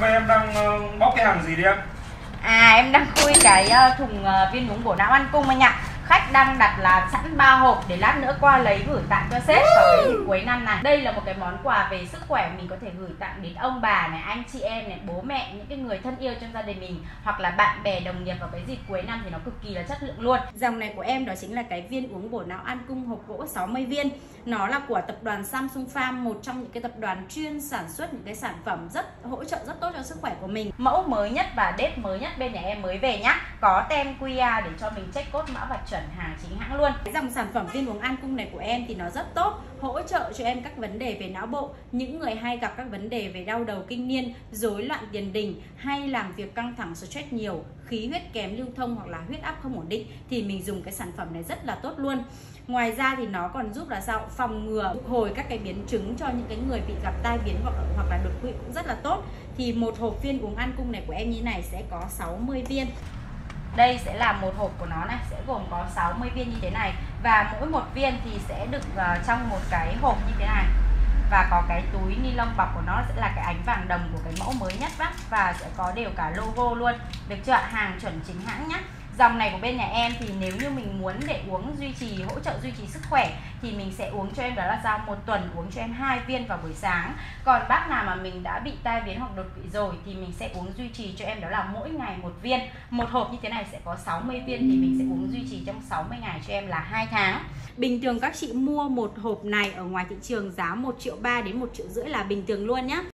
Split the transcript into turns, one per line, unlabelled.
hôm nay em đang ờ, bóc cái hàng gì đi em?
À em đang khui cái ờ, thùng ờ, viên uống bổ não ăn cung anh ạ Khách đang đặt là sẵn 3 hộp để lát nữa qua lấy gửi tặng cho sếp vào dịp cuối năm này. Đây là một cái món quà về sức khỏe mình có thể gửi tặng đến ông bà này, anh chị em này, bố mẹ, những cái người thân yêu trong gia đình mình Hoặc là bạn bè, đồng nghiệp vào cái dịp cuối năm thì nó cực kỳ là chất lượng luôn. Dòng này của em đó chính là cái viên uống bổ não ăn cung hộp gỗ 60 viên. Nó là của tập đoàn Samsung Farm, một trong những cái tập đoàn chuyên sản xuất những cái sản phẩm rất hỗ trợ rất tốt cho sức khỏe của mình. Mẫu mới nhất và đếp mới nhất bên nhà em mới về nhá. Có tem QR để cho mình check cốt mã vạch chuẩn hàng chính hãng luôn. Cái dòng sản phẩm viên uống an cung này của em thì nó rất tốt, hỗ trợ cho em các vấn đề về não bộ, những người hay gặp các vấn đề về đau đầu kinh niên, rối loạn tiền đình hay làm việc căng thẳng, stress nhiều, khí huyết kém lưu thông hoặc là huyết áp không ổn định thì mình dùng cái sản phẩm này rất là tốt luôn. Ngoài ra thì nó còn giúp là sao phòng ngừa, phục hồi các cái biến chứng cho những cái người bị gặp tai biến hoặc hoặc là đột quỵ cũng rất là tốt. Thì một hộp viên uống an cung này của em như này sẽ có 60 viên đây sẽ là một hộp của nó này sẽ gồm có 60 viên như thế này. Và mỗi một viên thì sẽ được uh, trong một cái hộp như thế này. Và có cái túi ni lông bọc của nó sẽ là cái ánh vàng đồng của cái mẫu mới nhất bác. Và sẽ có đều cả logo luôn. Được chưa hàng chuẩn chính hãng nhé dòng này của bên nhà em thì nếu như mình muốn để uống duy trì, hỗ trợ duy trì sức khỏe thì mình sẽ uống cho em đó là sao một tuần, uống cho em hai viên vào buổi sáng. Còn bác nào mà mình đã bị tai biến hoặc đột quỵ rồi thì mình sẽ uống duy trì cho em đó là mỗi ngày một viên. Một hộp như thế này sẽ có 60 viên thì mình sẽ uống duy trì trong 60 ngày cho em là hai tháng. Bình thường các chị mua một hộp này ở ngoài thị trường giá 1 triệu 3 đến 1 triệu rưỡi là bình thường luôn nhé